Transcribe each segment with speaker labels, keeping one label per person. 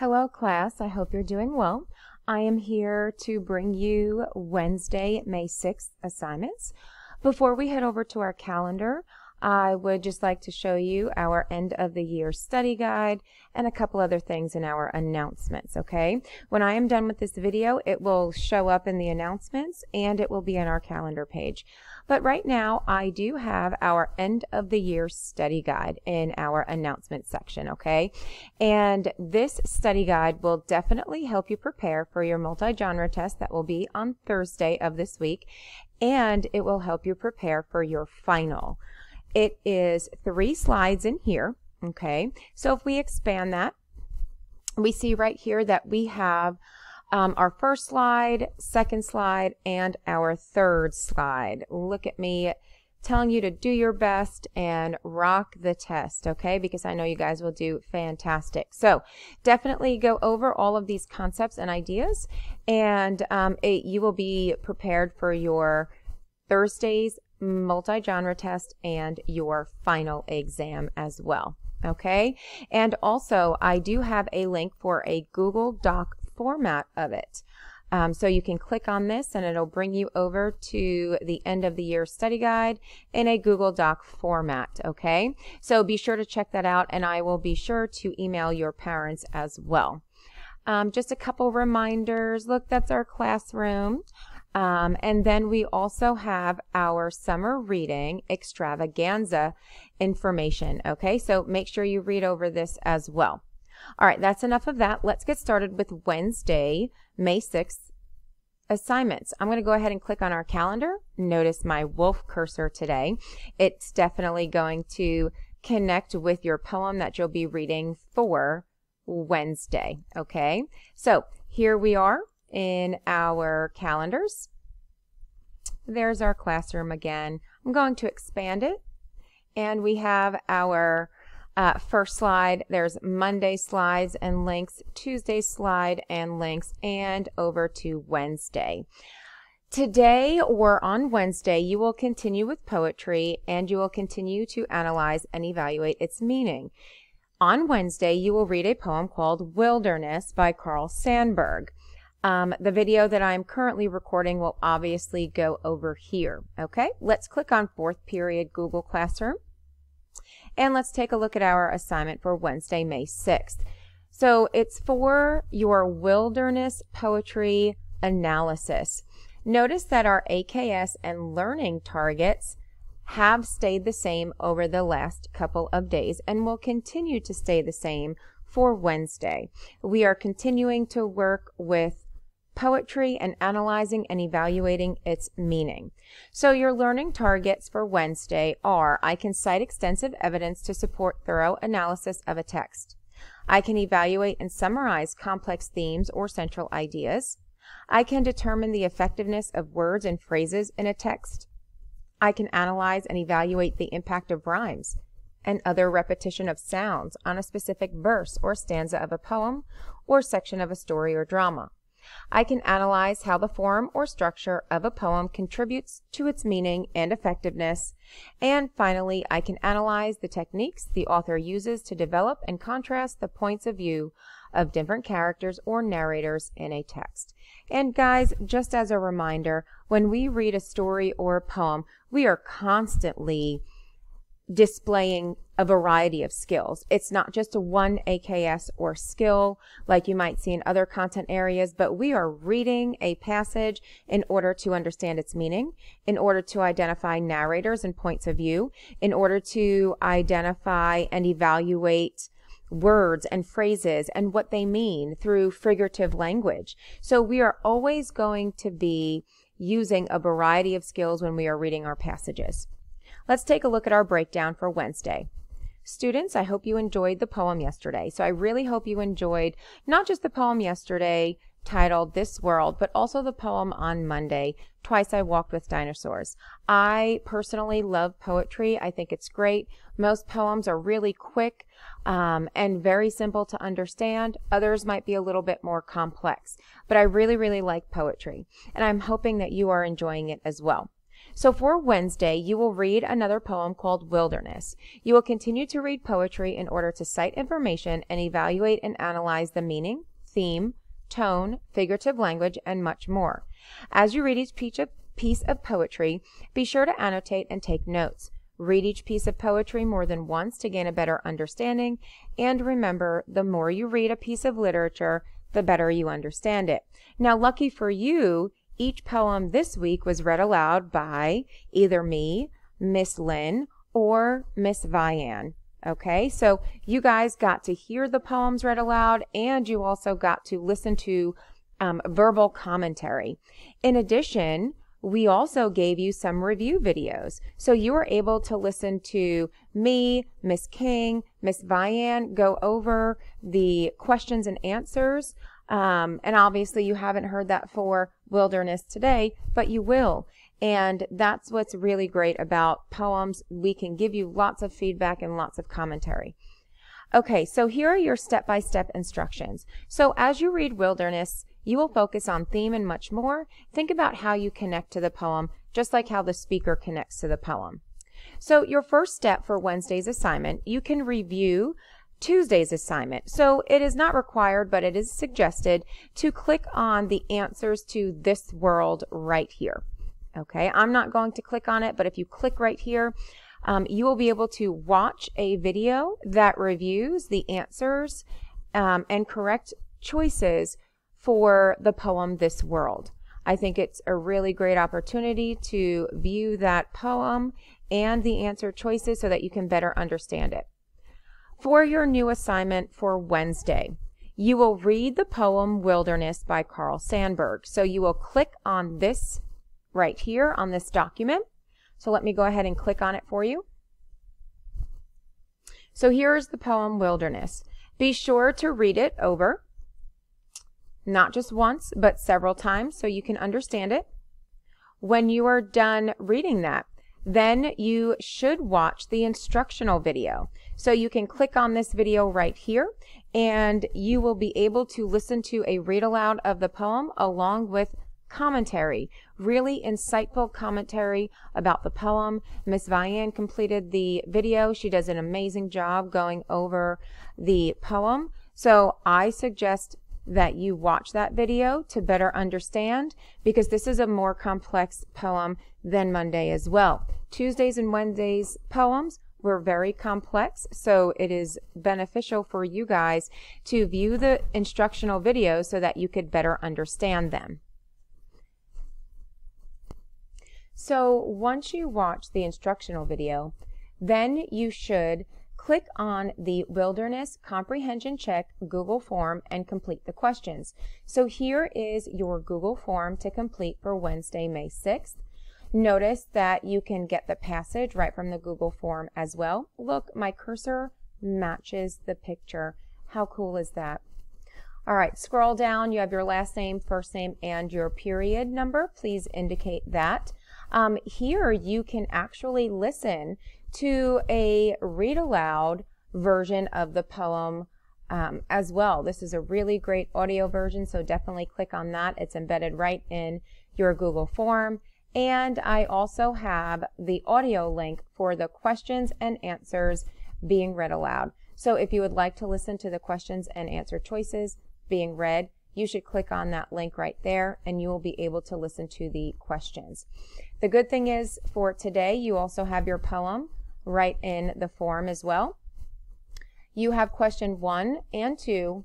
Speaker 1: Hello, class. I hope you're doing well. I am here to bring you Wednesday, May 6th assignments. Before we head over to our calendar, I would just like to show you our end of the year study guide and a couple other things in our announcements, okay? When I am done with this video, it will show up in the announcements and it will be in our calendar page. But right now, I do have our end of the year study guide in our announcement section, okay? And this study guide will definitely help you prepare for your multi-genre test that will be on Thursday of this week, and it will help you prepare for your final. It is three slides in here, okay? So if we expand that, we see right here that we have um, our first slide, second slide, and our third slide. Look at me telling you to do your best and rock the test, okay? Because I know you guys will do fantastic. So definitely go over all of these concepts and ideas, and um, it, you will be prepared for your Thursday's multi-genre test and your final exam as well. Okay. And also I do have a link for a Google Doc format of it. Um, so you can click on this and it'll bring you over to the end of the year study guide in a Google Doc format. Okay. So be sure to check that out and I will be sure to email your parents as well. Um, just a couple reminders. Look, that's our classroom. Um, and then we also have our summer reading extravaganza information. Okay, so make sure you read over this as well. All right, that's enough of that. Let's get started with Wednesday, May 6th assignments. I'm going to go ahead and click on our calendar. Notice my wolf cursor today. It's definitely going to connect with your poem that you'll be reading for Wednesday. Okay, so here we are in our calendars. There's our classroom again. I'm going to expand it. And we have our uh, first slide. There's Monday slides and links, Tuesday slide and links, and over to Wednesday. Today or on Wednesday, you will continue with poetry and you will continue to analyze and evaluate its meaning. On Wednesday, you will read a poem called Wilderness by Carl Sandburg. Um, the video that I'm currently recording will obviously go over here. Okay, let's click on fourth period Google Classroom. And let's take a look at our assignment for Wednesday, May 6th. So it's for your wilderness poetry analysis. Notice that our AKS and learning targets have stayed the same over the last couple of days and will continue to stay the same for Wednesday. We are continuing to work with poetry and analyzing and evaluating its meaning. So your learning targets for Wednesday are I can cite extensive evidence to support thorough analysis of a text. I can evaluate and summarize complex themes or central ideas. I can determine the effectiveness of words and phrases in a text. I can analyze and evaluate the impact of rhymes and other repetition of sounds on a specific verse or stanza of a poem or section of a story or drama. I can analyze how the form or structure of a poem contributes to its meaning and effectiveness. And finally, I can analyze the techniques the author uses to develop and contrast the points of view of different characters or narrators in a text. And guys, just as a reminder, when we read a story or a poem, we are constantly displaying a variety of skills. It's not just a one AKS or skill like you might see in other content areas, but we are reading a passage in order to understand its meaning, in order to identify narrators and points of view, in order to identify and evaluate words and phrases and what they mean through figurative language. So we are always going to be using a variety of skills when we are reading our passages. Let's take a look at our breakdown for Wednesday. Students, I hope you enjoyed the poem yesterday. So I really hope you enjoyed not just the poem yesterday titled This World, but also the poem on Monday, Twice I Walked with Dinosaurs. I personally love poetry. I think it's great. Most poems are really quick um, and very simple to understand. Others might be a little bit more complex, but I really, really like poetry. And I'm hoping that you are enjoying it as well. So for Wednesday, you will read another poem called Wilderness. You will continue to read poetry in order to cite information and evaluate and analyze the meaning, theme, tone, figurative language, and much more. As you read each piece of poetry, be sure to annotate and take notes. Read each piece of poetry more than once to gain a better understanding, and remember, the more you read a piece of literature, the better you understand it. Now, lucky for you, each poem this week was read aloud by either me, Miss Lynn, or Miss Vian. Okay, so you guys got to hear the poems read aloud and you also got to listen to um, verbal commentary. In addition, we also gave you some review videos. So you were able to listen to me, Miss King, Miss Vian go over the questions and answers. Um, and obviously you haven't heard that for wilderness today, but you will. And that's what's really great about poems. We can give you lots of feedback and lots of commentary. Okay, so here are your step-by-step instructions. So as you read Wilderness, you will focus on theme and much more. Think about how you connect to the poem, just like how the speaker connects to the poem. So your first step for Wednesday's assignment, you can review Tuesday's assignment. So it is not required, but it is suggested to click on the answers to this world right here. Okay, I'm not going to click on it, but if you click right here, um, you will be able to watch a video that reviews the answers um, and correct choices for the poem This World. I think it's a really great opportunity to view that poem and the answer choices so that you can better understand it. For your new assignment for Wednesday, you will read the poem Wilderness by Carl Sandburg. So you will click on this right here on this document. So let me go ahead and click on it for you. So here's the poem Wilderness. Be sure to read it over, not just once, but several times so you can understand it. When you are done reading that, then you should watch the instructional video. So you can click on this video right here and you will be able to listen to a read aloud of the poem along with commentary, really insightful commentary about the poem. Miss Vian completed the video. She does an amazing job going over the poem. So I suggest that you watch that video to better understand because this is a more complex poem than Monday as well. Tuesdays and Wednesdays poems were very complex, so it is beneficial for you guys to view the instructional videos so that you could better understand them. So once you watch the instructional video, then you should click on the Wilderness Comprehension Check Google form and complete the questions. So here is your Google form to complete for Wednesday, May 6th. Notice that you can get the passage right from the Google form as well. Look, my cursor matches the picture. How cool is that? All right, scroll down. You have your last name, first name, and your period number. Please indicate that. Um, here you can actually listen to a read aloud version of the poem um, as well. This is a really great audio version, so definitely click on that. It's embedded right in your Google form. And I also have the audio link for the questions and answers being read aloud. So if you would like to listen to the questions and answer choices being read, you should click on that link right there and you will be able to listen to the questions. The good thing is for today, you also have your poem right in the form as well. You have question one and two,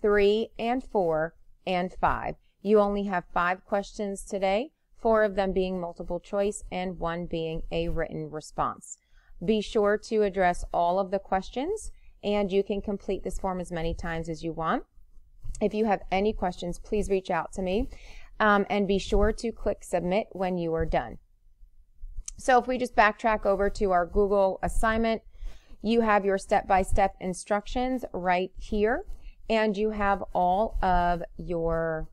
Speaker 1: three and four, and five. You only have five questions today, four of them being multiple choice and one being a written response. Be sure to address all of the questions and you can complete this form as many times as you want. If you have any questions, please reach out to me um, and be sure to click submit when you are done. So if we just backtrack over to our Google assignment, you have your step-by-step -step instructions right here, and you have all of your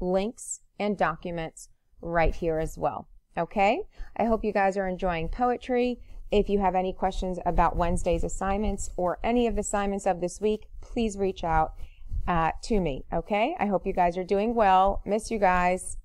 Speaker 1: links and documents right here as well. Okay? I hope you guys are enjoying poetry. If you have any questions about Wednesday's assignments or any of the assignments of this week, please reach out uh, to me. Okay? I hope you guys are doing well. Miss you guys.